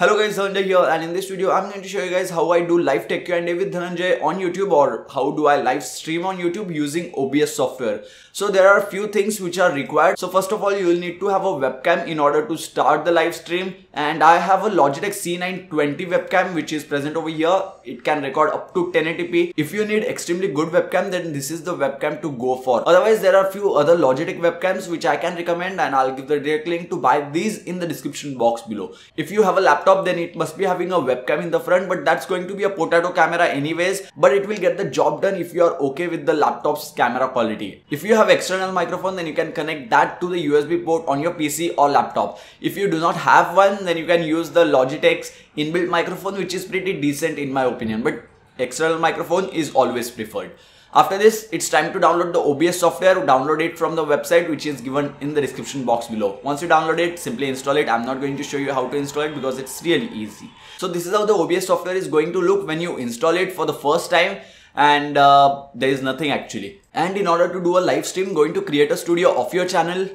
Hello guys, Dhananjay here and in this video I'm going to show you guys how I do live tech Q&A with Dhananjay on YouTube or how do I live stream on YouTube using OBS software. So there are a few things which are required. So first of all you will need to have a webcam in order to start the live stream and I have a Logitech C920 webcam which is present over here. It can record up to 1080p. If you need extremely good webcam then this is the webcam to go for. Otherwise there are a few other Logitech webcams which I can recommend and I'll give the direct link to buy these in the description box below. If you have a laptop laptop then it must be having a webcam in the front but that's going to be a potato camera anyways but it will get the job done if you are okay with the laptop's camera quality. If you have external microphone then you can connect that to the USB port on your PC or laptop. If you do not have one then you can use the Logitech's inbuilt microphone which is pretty decent in my opinion but external microphone is always preferred. After this, it's time to download the OBS software. Download it from the website which is given in the description box below. Once you download it, simply install it. I'm not going to show you how to install it because it's really easy. So this is how the OBS software is going to look when you install it for the first time and uh, there is nothing actually. And in order to do a live stream, going to create a studio of your channel,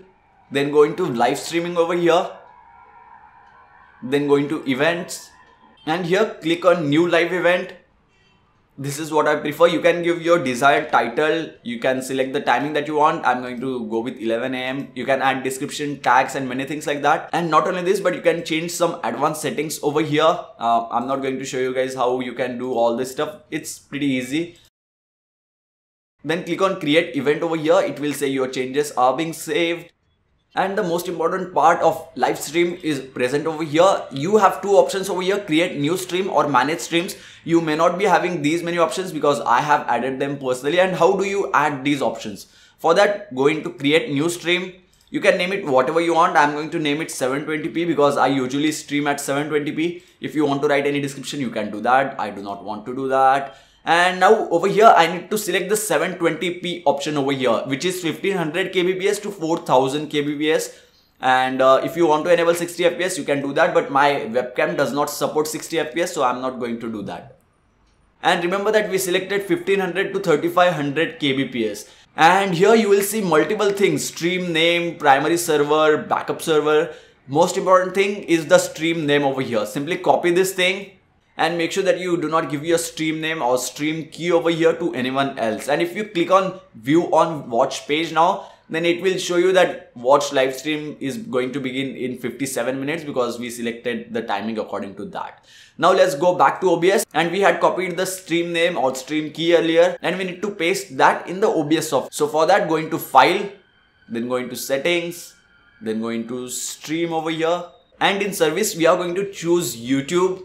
then going to live streaming over here, then going to events and here click on new live event this is what I prefer. You can give your desired title. You can select the timing that you want. I'm going to go with 11 a.m. You can add description, tags and many things like that. And not only this, but you can change some advanced settings over here. Uh, I'm not going to show you guys how you can do all this stuff. It's pretty easy. Then click on create event over here. It will say your changes are being saved and the most important part of live stream is present over here. You have two options over here create new stream or manage streams. You may not be having these many options because i have added them personally. And how do you add these options? For that go into create new stream. You can name it whatever you want. I'm going to name it 720p because i usually stream at 720p if you want to write any description you can do that. I do not want to do that and now over here I need to select the 720p option over here which is 1500 kbps to 4000 kbps. And uh, if you want to enable 60 fps you can do that but my webcam does not support 60 fps so I'm not going to do that. And remember that we selected 1500 to 3500 kbps. And here you will see multiple things stream name primary server backup server. Most important thing is the stream name over here. Simply copy this thing and make sure that you do not give your stream name or stream key over here to anyone else. And if you click on view on watch page now then it will show you that watch live stream is going to begin in 57 minutes because we selected the timing according to that. Now let's go back to OBS and we had copied the stream name or stream key earlier. And we need to paste that in the OBS software. So for that going to file, then going to settings, then going to stream over here. And in service we are going to choose YouTube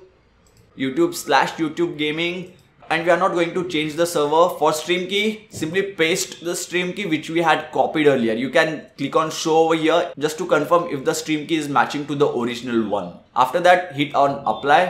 YouTube slash YouTube gaming and we are not going to change the server for stream key simply paste the stream key which we had copied earlier you can click on show over here just to confirm if the stream key is matching to the original one after that hit on apply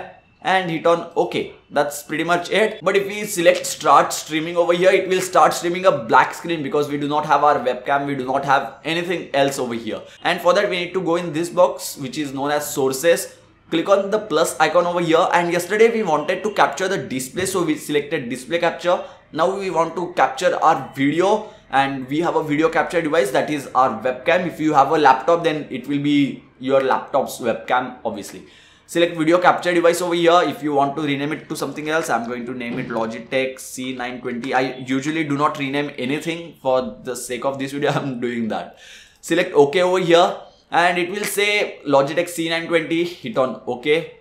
and hit on OK. That's pretty much it. But if we select start streaming over here, it will start streaming a black screen because we do not have our webcam. We do not have anything else over here. And for that, we need to go in this box, which is known as sources click on the plus icon over here. And yesterday we wanted to capture the display so we selected display capture. Now we want to capture our video and we have a video capture device that is our webcam. If you have a laptop then it will be your laptop's webcam obviously. Select video capture device over here. If you want to rename it to something else i'm going to name it logitech c920 i usually do not rename anything for the sake of this video. I'm doing that. Select ok over here and it will say Logitech C920 hit on OK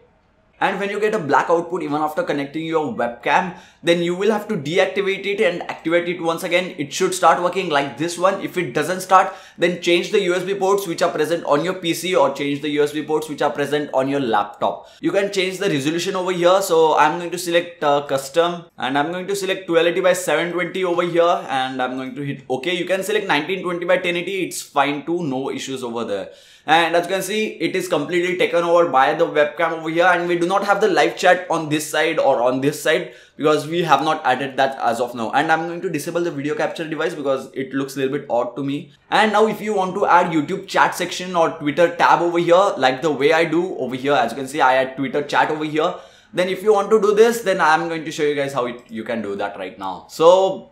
and when you get a black output even after connecting your webcam then you will have to deactivate it and activate it once again. It should start working like this one. If it doesn't start then change the USB ports which are present on your PC or change the USB ports which are present on your laptop. You can change the resolution over here. So I'm going to select uh, custom and I'm going to select 1280 by 720 over here and I'm going to hit OK you can select 1920 by 1080 it's fine too. No issues over there and as you can see it is completely taken over by the webcam over here. And we do not have the live chat on this side or on this side because we have not added that as of now. And I'm going to disable the video capture device because it looks a little bit odd to me. And now if you want to add YouTube chat section or Twitter tab over here like the way I do over here as you can see I add Twitter chat over here. Then if you want to do this then I'm going to show you guys how it, you can do that right now. So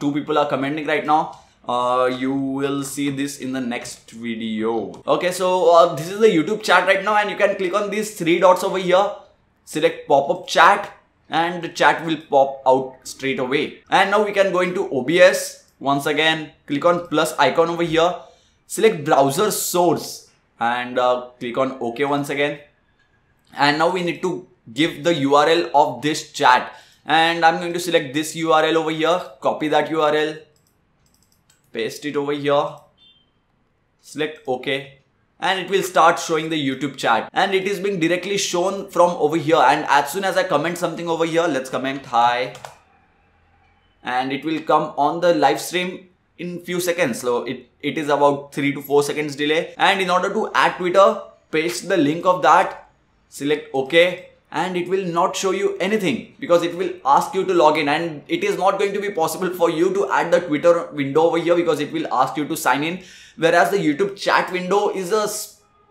two people are commenting right now uh, you will see this in the next video. Okay, so uh, this is the YouTube chat right now and you can click on these three dots over here, select pop-up chat and the chat will pop out straight away. And now we can go into OBS. Once again, click on plus icon over here, select browser source and uh, click on OK once again. And now we need to give the URL of this chat and I'm going to select this URL over here, copy that URL, paste it over here, select OK. And it will start showing the YouTube chat. And it is being directly shown from over here. And as soon as I comment something over here, let's comment hi. And it will come on the live stream in few seconds. So it, it is about 3 to 4 seconds delay. And in order to add Twitter, paste the link of that, select OK and it will not show you anything because it will ask you to log in. And it is not going to be possible for you to add the Twitter window over here because it will ask you to sign in. Whereas the YouTube chat window is a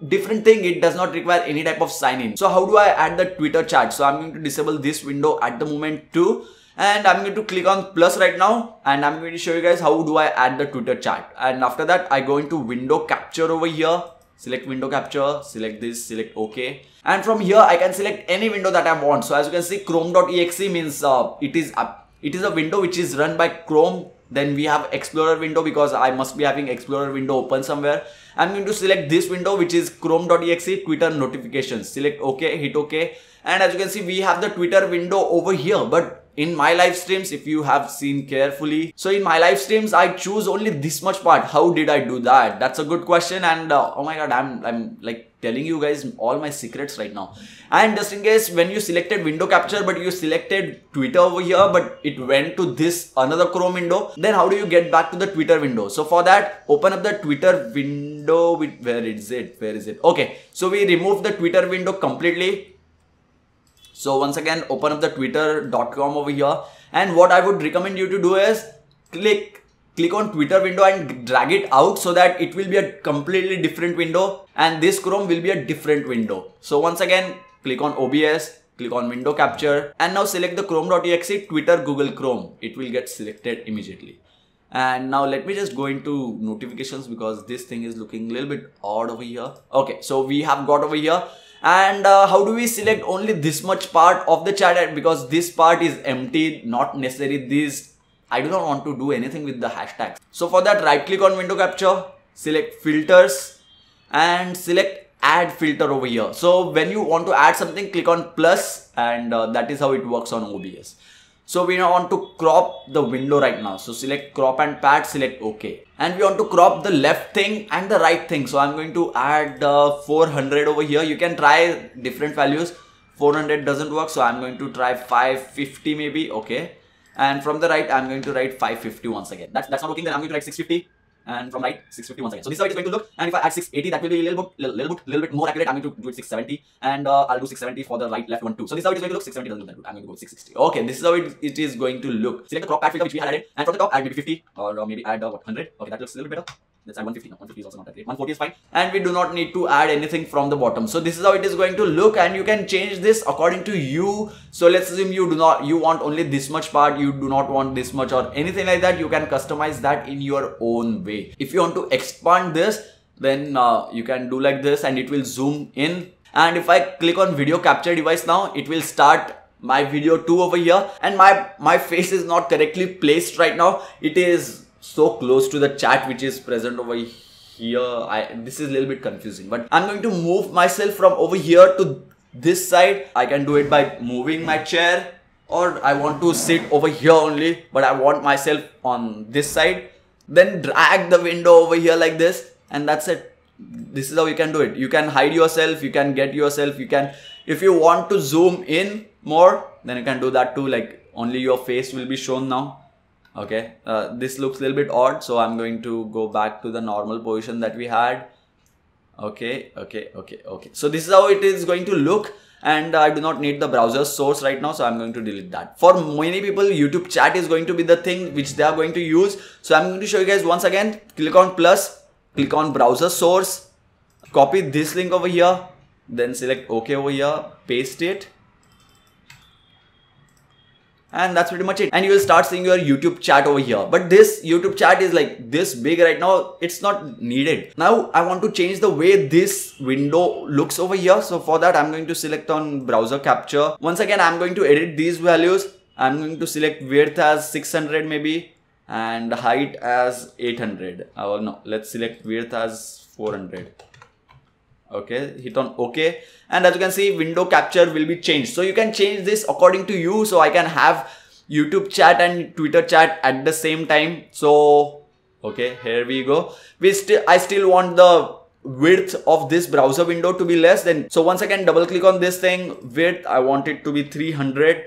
different thing. It does not require any type of sign in. So how do I add the Twitter chat? So I'm going to disable this window at the moment too. And I'm going to click on plus right now. And I'm going to show you guys how do I add the Twitter chat. And after that I go into window capture over here select window capture select this select ok. And from here I can select any window that I want. So as you can see chrome.exe means uh, it is a, it is a window which is run by Chrome. Then we have explorer window because I must be having explorer window open somewhere. I'm going to select this window which is chrome.exe Twitter notifications. Select ok hit ok and as you can see we have the Twitter window over here. But in my live streams if you have seen carefully so in my live streams i choose only this much part. How did i do that? That's a good question. And uh, oh my god i'm i'm like telling you guys all my secrets right now. And just in case when you selected window capture but you selected twitter over here but it went to this another chrome window then how do you get back to the twitter window? So for that open up the twitter window with where is it? Where is it? Okay. So we remove the twitter window completely so once again, open up the twitter.com over here. And what I would recommend you to do is click click on Twitter window and drag it out so that it will be a completely different window and this Chrome will be a different window. So once again, click on OBS, click on window capture and now select the chrome.exe Twitter Google Chrome. It will get selected immediately. And now let me just go into notifications because this thing is looking a little bit odd over here. Okay, so we have got over here and uh, how do we select only this much part of the chat because this part is empty not necessary. This I do not want to do anything with the hashtags. So for that right click on window capture select filters and select add filter over here. So when you want to add something click on plus and uh, that is how it works on OBS so we now want to crop the window right now. So select crop and pad, select OK. And we want to crop the left thing and the right thing. So I'm going to add uh, 400 over here. You can try different values. 400 doesn't work. So I'm going to try 550 maybe. Okay. And from the right, I'm going to write 550 once again. That's, that's not working. Then I'm going to write 650 and from right 650 once again. So this is how it's going to look. And if I add 680, that will be a little bit, little, little bit, little bit more accurate. I'm going to do it 670, and uh, I'll do 670 for the right, left one too. So this is how it's going to look. 670 doesn't look that good. I'm going to go 660. Okay, this is how it, it is going to look. Select the crop pad filter which we had added, and from the top add maybe 50 or uh, maybe add uh, what 100. Okay, that looks a little better. Let's add 150 now. 150 is also not that great. 140 is fine. And we do not need to add anything from the bottom. So this is how it is going to look and you can change this according to you. So let's assume you do not, you want only this much part. You do not want this much or anything like that. You can customize that in your own way. If you want to expand this, then uh, you can do like this and it will zoom in. And if I click on video capture device now, it will start my video 2 over here and my my face is not correctly placed right now it is so close to the chat which is present over here. I this is a little bit confusing but I'm going to move myself from over here to this side. I can do it by moving my chair or I want to sit over here only but I want myself on this side. Then drag the window over here like this and that's it. This is how you can do it. You can hide yourself you can get yourself you can if you want to zoom in more then you can do that too. Like only your face will be shown now okay uh, this looks a little bit odd so i'm going to go back to the normal position that we had. Okay okay okay okay. So this is how it is going to look and I do not need the browser source right now so I'm going to delete that. For many people YouTube chat is going to be the thing which they are going to use. So I'm going to show you guys once again. Click on plus click on browser source. Copy this link over here then select OK over here paste it and that's pretty much it. And you will start seeing your youtube chat over here. But this youtube chat is like this big right now. It's not needed. Now i want to change the way this window looks over here. So for that i'm going to select on browser capture. Once again i'm going to edit these values. I'm going to select width as 600 maybe and height as 800 or no let's select width as 400 okay hit on ok. And as you can see window capture will be changed. So you can change this according to you. So i can have youtube chat and twitter chat at the same time. So okay here we go. We still i still want the width of this browser window to be less than so once again double click on this thing. Width i want it to be 300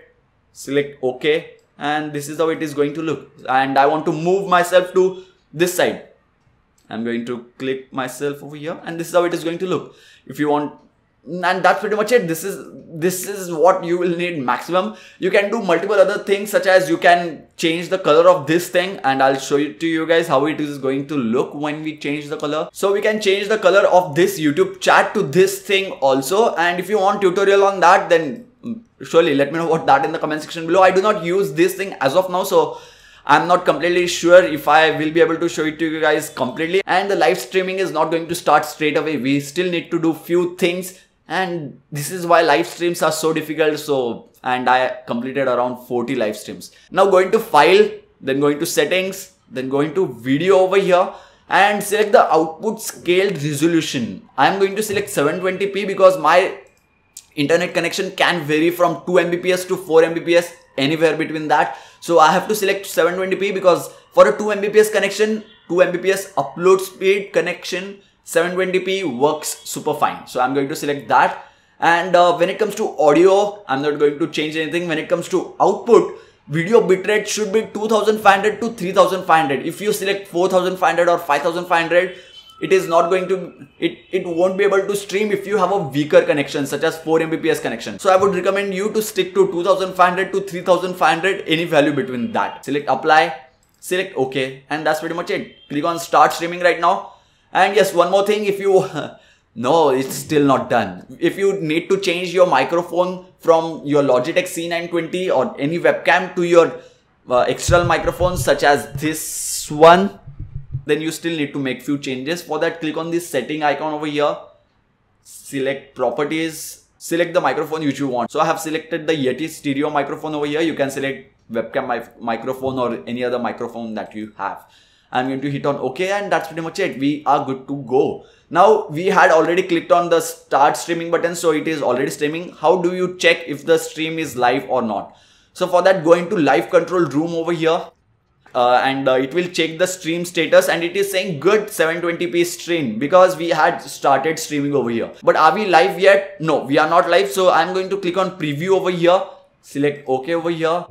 select ok. And this is how it is going to look. And i want to move myself to this side I'm going to click myself over here and this is how it is going to look. If you want and that's pretty much it. This is this is what you will need maximum. You can do multiple other things such as you can change the color of this thing and i'll show it to you guys how it is going to look when we change the color. So we can change the color of this youtube chat to this thing also and if you want tutorial on that then mm, surely let me know what that in the comment section below. I do not use this thing as of now so I'm not completely sure if I will be able to show it to you guys completely and the live streaming is not going to start straight away. We still need to do few things and this is why live streams are so difficult. So, and I completed around 40 live streams. Now going to file, then going to settings, then going to video over here and select the output scaled resolution. I'm going to select 720p because my internet connection can vary from 2 Mbps to 4 Mbps anywhere between that. So I have to select 720p because for a 2 Mbps connection, 2 Mbps upload speed connection, 720p works super fine. So I'm going to select that. And uh, when it comes to audio, I'm not going to change anything. When it comes to output, video bitrate should be 2500 to 3500. If you select 4500 or 5500, it is not going to it it won't be able to stream if you have a weaker connection such as 4 mbps connection. So i would recommend you to stick to 2500 to 3500 any value between that. Select apply select ok and that's pretty much it. Click on start streaming right now. And yes one more thing if you no it's still not done. If you need to change your microphone from your logitech c920 or any webcam to your uh, external microphones such as this one then you still need to make few changes. For that click on this setting icon over here. Select properties. Select the microphone which you want. So i have selected the yeti stereo microphone over here. You can select webcam mi microphone or any other microphone that you have. I'm going to hit on ok and that's pretty much it. We are good to go. Now we had already clicked on the start streaming button so it is already streaming. How do you check if the stream is live or not? So for that go into live control room over here uh, and uh, it will check the stream status and it is saying good 720p stream because we had started streaming over here. But are we live yet? No we are not live. So i'm going to click on preview over here. Select ok over here.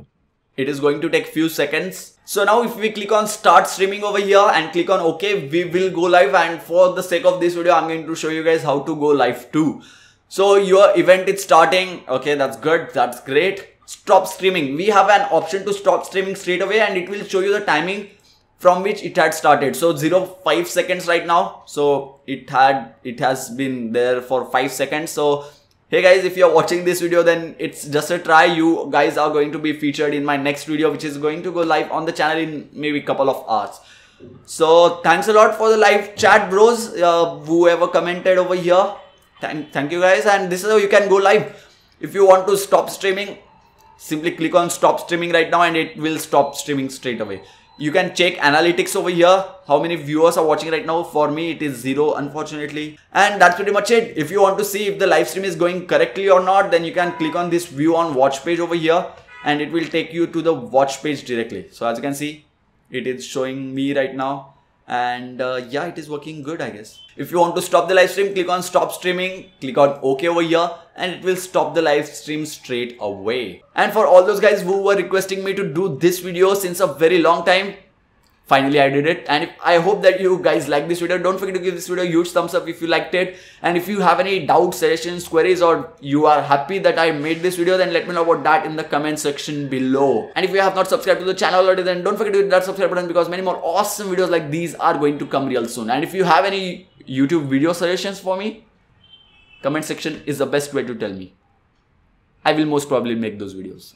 It is going to take few seconds. So now if we click on start streaming over here and click on ok we will go live. And for the sake of this video i'm going to show you guys how to go live too. So your event is starting. Okay that's good. That's great stop streaming. We have an option to stop streaming straight away and it will show you the timing from which it had started. So 0 5 seconds right now. So it had it has been there for 5 seconds. So hey guys if you're watching this video then it's just a try. You guys are going to be featured in my next video which is going to go live on the channel in maybe couple of hours. So thanks a lot for the live chat bros. Uh, whoever commented over here thank, thank you guys. And this is how you can go live. If you want to stop streaming simply click on stop streaming right now and it will stop streaming straight away. You can check analytics over here how many viewers are watching right now. For me it is zero unfortunately. And that's pretty much it. If you want to see if the live stream is going correctly or not then you can click on this view on watch page over here and it will take you to the watch page directly. So as you can see it is showing me right now and uh, yeah it is working good i guess. If you want to stop the live stream click on stop streaming click on ok over here and it will stop the live stream straight away. And for all those guys who were requesting me to do this video since a very long time finally I did it. And if, I hope that you guys like this video. Don't forget to give this video a huge thumbs up if you liked it. And if you have any doubts suggestions queries or you are happy that I made this video then let me know about that in the comment section below. And if you have not subscribed to the channel already then don't forget to hit that subscribe button because many more awesome videos like these are going to come real soon. And if you have any YouTube video suggestions for me comment section is the best way to tell me. I will most probably make those videos.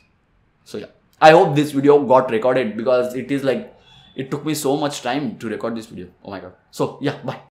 So yeah. I hope this video got recorded because it is like it took me so much time to record this video. Oh my god. So yeah, bye.